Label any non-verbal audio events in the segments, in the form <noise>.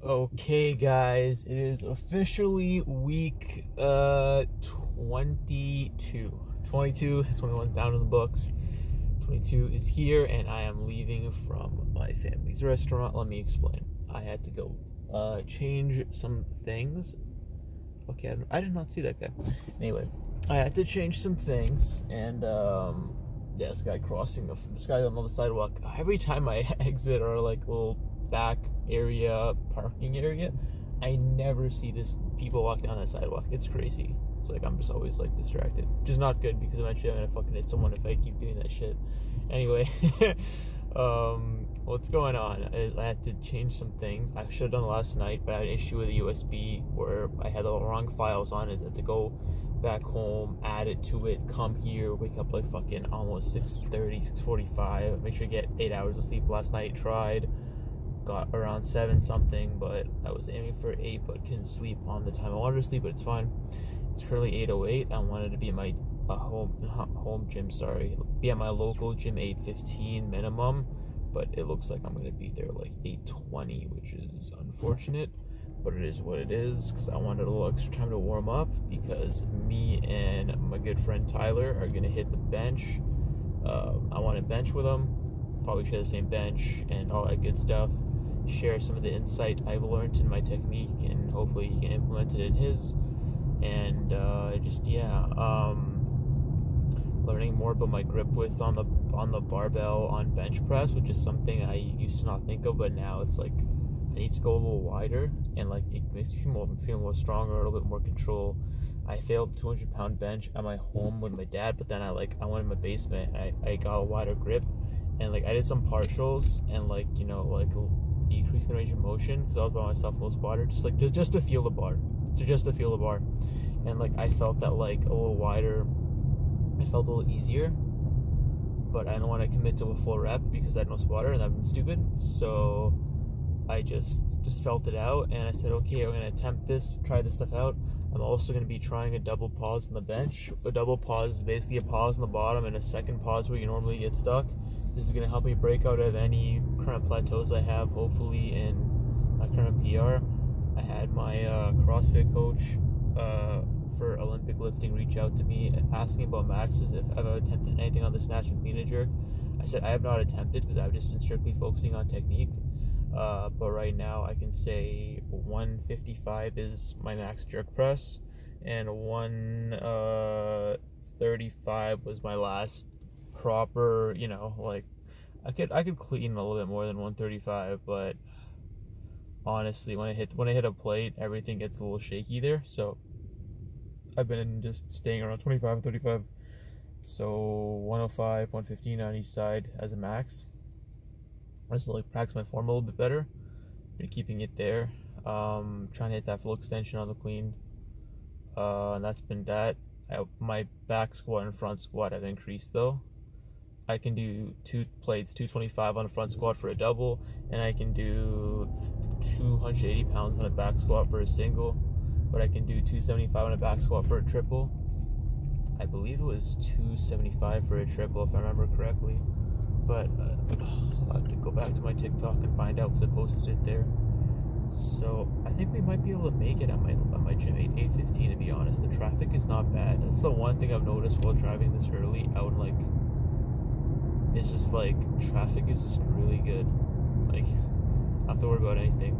Okay, guys, it is officially week uh 22. 22, 21's down in the books. 22 is here, and I am leaving from my family's restaurant. Let me explain. I had to go uh, change some things. Okay, I, I did not see that guy. Anyway, I had to change some things, and um, yeah, this guy crossing the this guy on the sidewalk. Every time I <laughs> exit or like little back area parking area, I never see this people walking down that sidewalk. It's crazy. It's like I'm just always like distracted, which is not good because eventually I'm gonna fucking hit someone if I keep doing that shit. Anyway, <laughs> um, what's going on is I had to change some things. I should have done last night, but I had an issue with the USB where I had the wrong files on it. Had to go back home, add it to it, come here, wake up like fucking almost 6.30, 6.45, make sure you get 8 hours of sleep last night, tried, got around 7 something, but I was aiming for 8, but couldn't sleep on the time I wanted to sleep, but it's fine. It's currently 8.08, I wanted to be at my uh, home, home gym, sorry, be at my local gym 8.15 minimum, but it looks like I'm going to be there like 8.20, which is unfortunate but it is what it is because I wanted a little extra time to warm up because me and my good friend Tyler are gonna hit the bench. Um, I want to bench with him, probably share the same bench and all that good stuff. Share some of the insight I've learned in my technique and hopefully he can implement it in his. And uh, just yeah, um, learning more about my grip width on the on the barbell on bench press, which is something I used to not think of, but now it's like I need to go a little wider and like it makes me feel more, feel more stronger, a little bit more control. I failed 200 pound bench at my home with my dad, but then I like I went in my basement. I, I got a wider grip, and like I did some partials and like you know like decreasing the range of motion because I was by myself a little spotter, just like just just to feel the bar, to just to feel the bar, and like I felt that like a little wider. I felt a little easier, but I don't want to commit to a full rep because I had no spotter and I'm stupid. So I just just felt it out and I said, okay, I'm gonna attempt this, try this stuff out. I'm also gonna be trying a double pause on the bench. A double pause is basically a pause on the bottom and a second pause where you normally get stuck. This is gonna help me break out of any current plateaus I have, hopefully in my current PR. I had my uh, CrossFit coach uh, for Olympic lifting reach out to me asking about maxes if I've attempted anything on the snatch and clean and jerk. I said I have not attempted because I've just been strictly focusing on technique. Uh, but right now I can say 155 is my max jerk press, and 135 uh, was my last proper. You know, like I could I could clean a little bit more than 135, but honestly, when I hit when I hit a plate, everything gets a little shaky there. So I've been just staying around 25 and 35. So 105, 115 on each side as a max. I just like practice my form a little bit better. Been keeping it there. Um, trying to hit that full extension on the clean. Uh, and that's been that. I, my back squat and front squat have increased though. I can do two plates, 225 on a front squat for a double, and I can do 280 pounds on a back squat for a single, but I can do 275 on a back squat for a triple. I believe it was 275 for a triple if I remember correctly, but uh, <sighs> I'll have to go back to my TikTok and find out because I posted it there. So I think we might be able to make it at my at my gym 8 8:15. To be honest, the traffic is not bad. That's the one thing I've noticed while driving this early out. Like, it's just like traffic is just really good. Like, I have to worry about anything.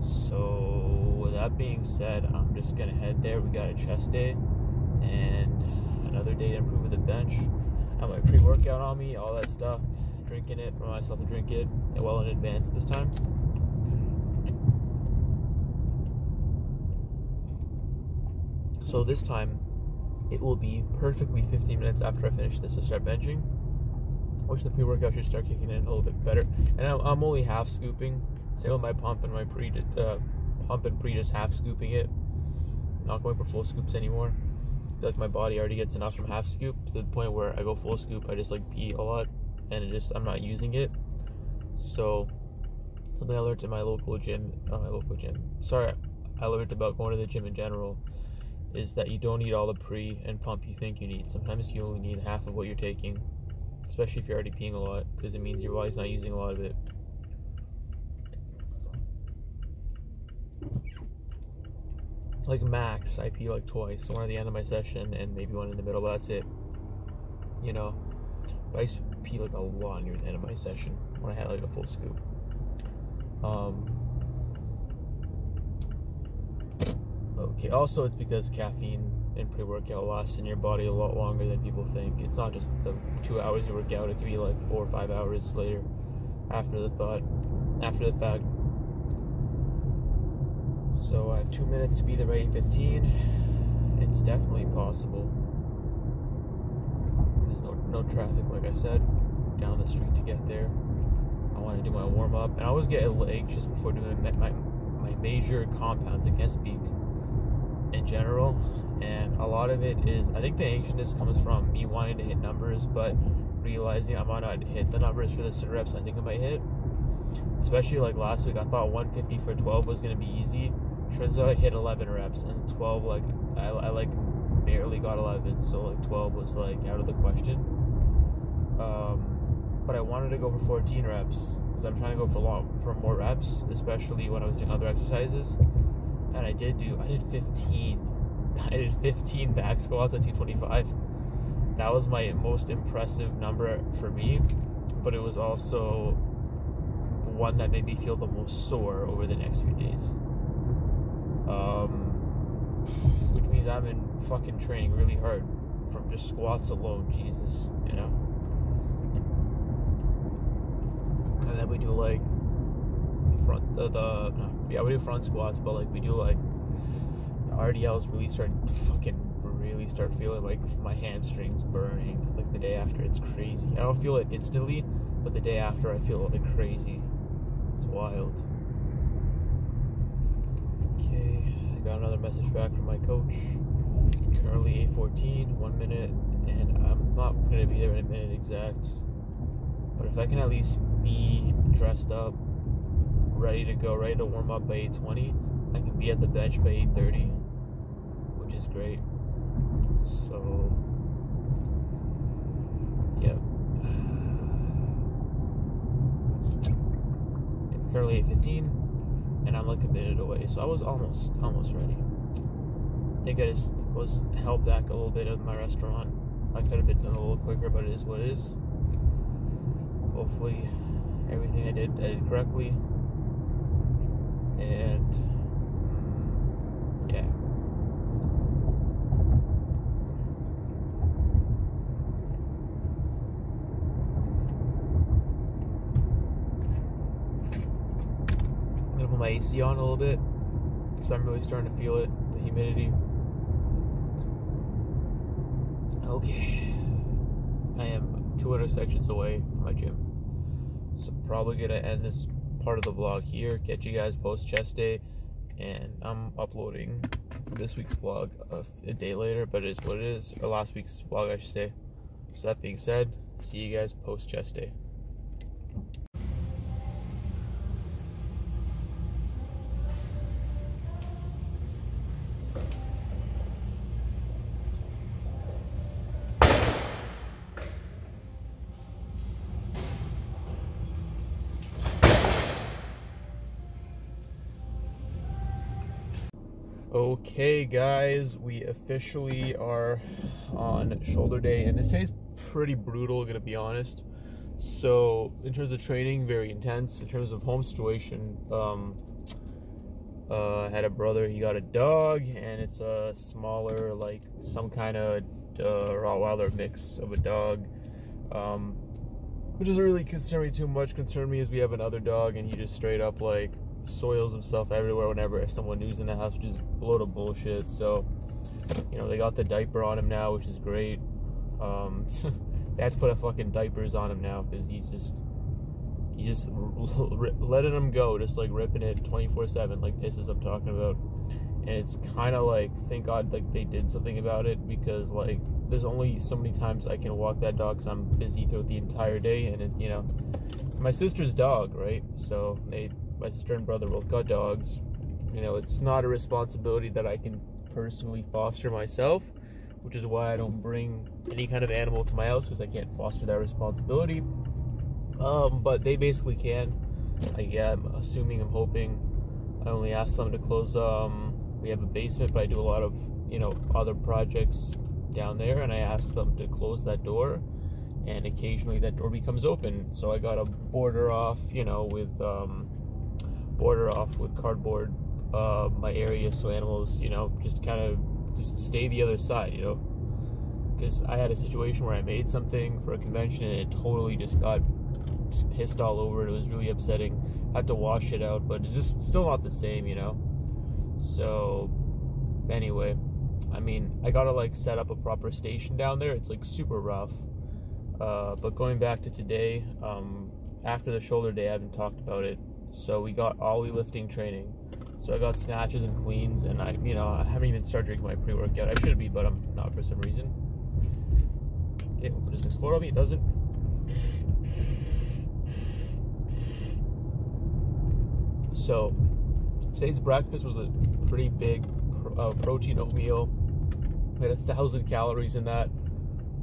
So with that being said, I'm just gonna head there. We got a chest day and another day to improve with the bench. I have my pre-workout on me, all that stuff drinking it, for myself to drink it well in advance this time. So this time, it will be perfectly 15 minutes after I finish this to start benching, which the pre-workout should start kicking in a little bit better. And I'm only half scooping. Same with my pump and my pre, uh, pump and pre just half scooping it. Not going for full scoops anymore. Feel like my body already gets enough from half scoop to the point where I go full scoop. I just like pee a lot and it just I'm not using it. So something I learned in my local gym, not my local gym. Sorry, I learned about going to the gym in general is that you don't need all the pre and pump you think you need. Sometimes you only need half of what you're taking, especially if you're already peeing a lot, because it means your body's not using a lot of it. Like max, I pee like twice, one at the end of my session and maybe one in the middle, but that's it. You know, but I used to pee like a lot near the end of my session when I had like a full scoop. Um, okay, also it's because caffeine and pre-workout lasts in your body a lot longer than people think. It's not just the two hours you work out; it could be like four or five hours later, after the thought, after the fact. So I have two minutes to be there by 8.15. It's definitely possible. There's no, no traffic, like I said, down the street to get there. I want to do my warm up. And I always get a little anxious before doing my, my, major compounds. I speak in general. And a lot of it is, I think the anxiousness comes from me wanting to hit numbers, but realizing I might not hit the numbers for the sit reps I think I might hit. Especially like last week, I thought 150 for 12 was going to be easy turns out I hit 11 reps and 12 like I, I like barely got 11 so like 12 was like out of the question um, but I wanted to go for 14 reps because I'm trying to go for long for more reps especially when I was doing other exercises and I did do I did 15 <laughs> I did 15 back squats at 225 that was my most impressive number for me but it was also one that made me feel the most sore over the next few days um, which means I'm in fucking training really hard from just squats alone. Jesus, you know. And then we do like front the, the yeah we do front squats, but like we do like the RDLs really start fucking really start feeling like my hamstrings burning like the day after. It's crazy. I don't feel it instantly, but the day after I feel like crazy. It's wild. Okay, I got another message back from my coach. Currently 8:14, one minute, and I'm not gonna be there in a minute exact. But if I can at least be dressed up, ready to go, ready to warm up by 8:20, I can be at the bench by 8:30, which is great. So, yeah. <sighs> Currently 8:15 and I'm like a minute away. So I was almost almost ready. I think I just was held back a little bit of my restaurant. I could have been done a little quicker, but it is what it is. Hopefully, everything I did I did correctly, and yeah. I'm gonna put my AC on a little bit because I'm really starting to feel it, the humidity. Okay. I am two other sections away from my gym. So probably gonna end this part of the vlog here. Catch you guys post chest day. And I'm uploading this week's vlog a, day later, but it is what it is. Or last week's vlog, I should say. So that being said, see you guys post chest day. Okay, guys, we officially are on shoulder day, and this day's pretty brutal, gonna be honest. So, in terms of training, very intense. In terms of home situation, um, uh, I had a brother, he got a dog, and it's a smaller, like some kind of uh, Rottweiler mix of a dog. Um, which doesn't really concern me too much. Concern me is we have another dog, and he just straight up like soils himself everywhere whenever someone new's in the house, which is a load of bullshit. So, you know, they got the diaper on him now, which is great. Um, <laughs> to put a fucking diapers on him now because he's just, he's just <laughs> letting him go, just like ripping it 24 7, like pisses I'm talking about. And it's kind of like, thank God, like they did something about it because, like, there's only so many times I can walk that dog because I'm busy throughout the entire day, and it, you know, my sister's dog, right? So they my sister and brother both got dogs. You know, it's not a responsibility that I can personally foster myself, which is why I don't bring any kind of animal to my house because I can't foster that responsibility. Um, but they basically can. I, yeah, I'm assuming, I'm hoping. I only asked them to close um, we have a basement, but I do a lot of you know other projects down there, and I asked them to close that door, and occasionally that door becomes open. So I got a border off, you know, with um, border off with cardboard uh, my area so animals, you know, just kind of just stay the other side, you know. Because I had a situation where I made something for a convention and it totally just got just pissed all over it. It was really upsetting. had to wash it out, but it's just still not the same, you know. So anyway, I mean, I gotta like set up a proper station down there. It's like super rough. Uh, but going back to today, um, after the shoulder day, I haven't talked about it. So we got Oly lifting training. So I got snatches and cleans, and I, you know, I haven't even started drinking my pre-workout. I should be, but I'm not for some reason. Okay, does it explode on me? It doesn't. So today's breakfast was a pretty big uh, protein oatmeal. We had a thousand calories in that.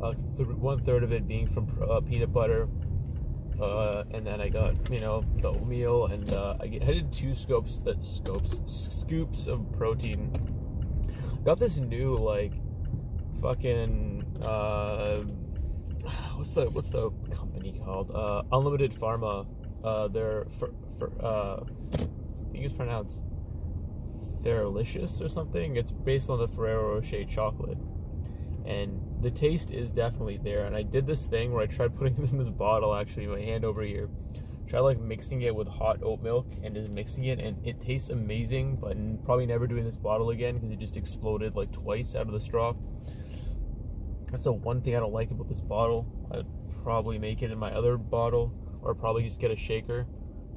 Uh, th- one third of it being from uh, peanut butter, uh, and then I got you know the oatmeal, and uh, I, get, I did two scopes, uh, scopes, scoops of protein. Got this new like fucking uh, <sighs> what's the what's the company called? Uh, Unlimited Pharma. Uh, they're for, for uh, I think it's pronounced Ferrolicious or something. It's based on the Ferrero Rocher chocolate and the taste is definitely there. And I did this thing where I tried putting <laughs> this in this bottle, actually, my hand over here. Try like mixing it with hot oat milk and just mixing it, and it tastes amazing. But probably never doing this bottle again because it just exploded like twice out of the straw. That's the one thing I don't like about this bottle. I'd probably make it in my other bottle, or probably just get a shaker,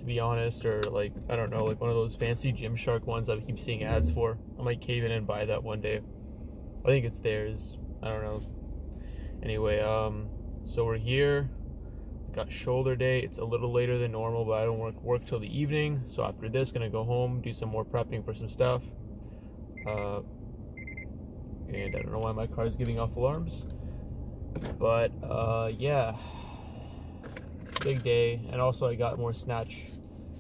to be honest, or like I don't know, like one of those fancy Gymshark ones I keep seeing ads for. I might cave in and buy that one day. I think it's theirs. I don't know. Anyway, um, so we're here. Got shoulder day. It's a little later than normal, but I don't work work till the evening. So after this, gonna go home, do some more prepping for some stuff. Uh, and I don't know why my car is giving off alarms, but uh, yeah, big day. And also, I got more snatch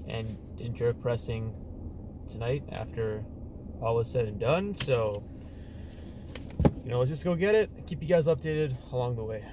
and, and jerk pressing tonight after all is said and done. So you know, let's just go get it. Keep you guys updated along the way.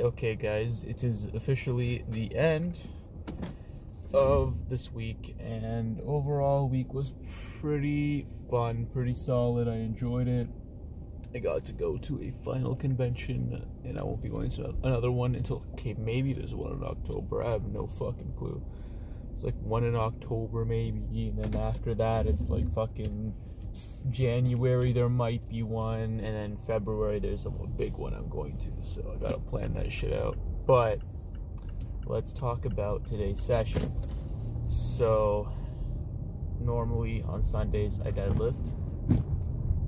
Okay, guys, it is officially the end of this week, and overall, week was pretty fun, pretty solid. I enjoyed it. I got to go to a final convention, and I won't be going to another one until okay, maybe there's one in October. I have no fucking clue. It's like one in October, maybe, and then after that, it's like fucking January there might be one, and then February there's a big one I'm going to. So I gotta plan that shit out. But let's talk about today's session. So normally on Sundays I deadlift,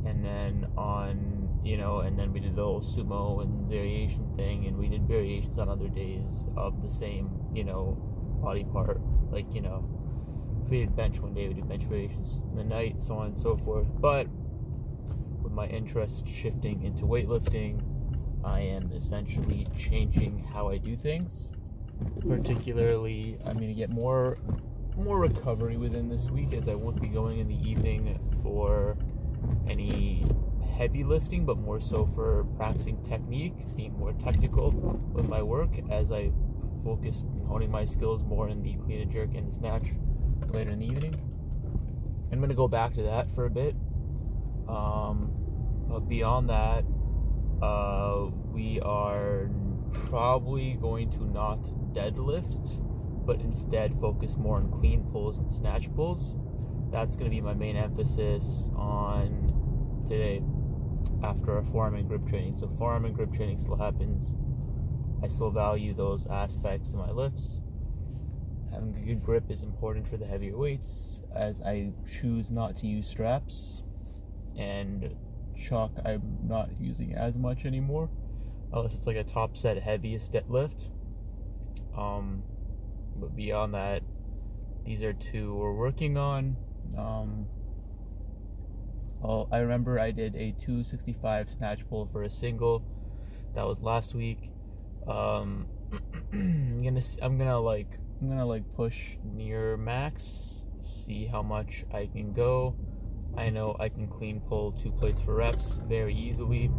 and then on you know, and then we did the whole sumo and variation thing, and we did variations on other days of the same you know body part, like you know we bench one day, we did bench variations in the night, so on and so forth. But with my interest shifting into weightlifting, I am essentially changing how I do things. Particularly, I'm going to get more more recovery within this week as I won't be going in the evening for any heavy lifting, but more so for practicing technique, being more technical with my work as I focus on honing my skills more in the clean and jerk and snatch later in the evening. I'm going to go back to that for a bit. Um, but beyond that, uh, we are probably going to not deadlift, but instead focus more on clean pulls and snatch pulls. That's going to be my main emphasis on today after our forearm and grip training. So, forearm and grip training still happens. I still value those aspects of my lifts having a good grip is important for the heavier weights as I choose not to use straps and chalk I'm not using as much anymore unless it's like a top set heaviest deadlift. Um but beyond that these are two we're working on. Um oh, I remember I did a 265 snatch pull for a single. That was last week. Um <clears throat> I'm gonna I'm gonna like I'm gonna like push near max see how much I can go. I know I can clean pull two plates for reps very easily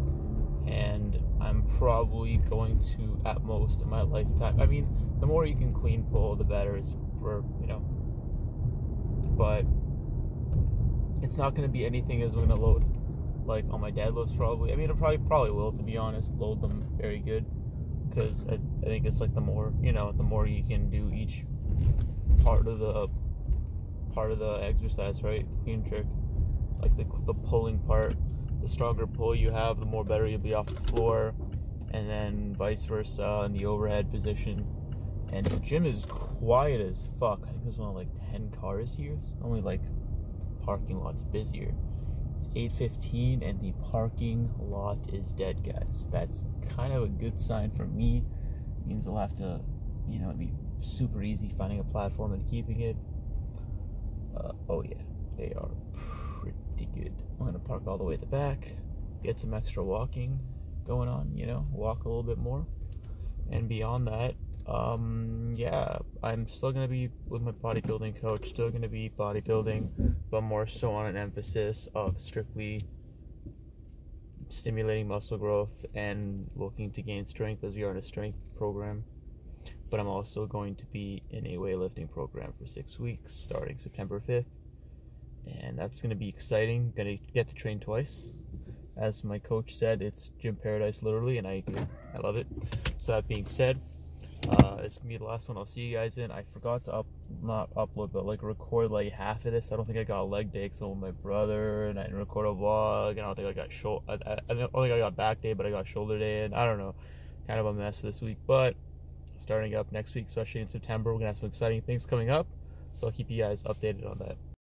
and I'm probably going to at most in my lifetime I mean the more you can clean pull the better it's for you know. But it's not to be anything as going to load like on my deadlifts probably. I mean it probably probably will to be honest load them very good because I, I think it's like the more you know the more you can do each part of the part of the exercise right? The clean trick like the, the pulling part. The stronger pull you have the more better you'll be off the floor. And then vice versa in the overhead position. And the gym is quiet as fuck. I think there's only like 10 cars here. It's only like parking lot's busier it's 8.15 and the parking lot is dead guys that's kind of a good sign for me it means i'll have to you know it'd be super easy finding a platform and keeping it uh, oh yeah they are pretty good. I'm gonna park all the way at the back, get some extra walking going on, you know, walk a little bit more. And beyond that, um, yeah, I'm still gonna be with my bodybuilding coach, still gonna be bodybuilding, but more so on an emphasis of strictly stimulating muscle growth and looking to gain strength as we are in a strength program. But I'm also going to be in a weightlifting program for six weeks starting September 5th and that's to be exciting. To get to train twice. As my coach said, it's gym paradise literally, and I. I love it. So that being said, uh, it's gonna be the last one I'll see you guys in. I forgot to up not upload, but like record like half of this. I don't think I got leg day because with my brother, and I didn't record a vlog. And I don't think I got shoulder. I, I, I don't think I got back day, but I got shoulder day, and I don't know. Kind of a mess this week, but starting up next week, especially in September, we're gonna have some exciting things coming up. So I'll keep you guys updated on that.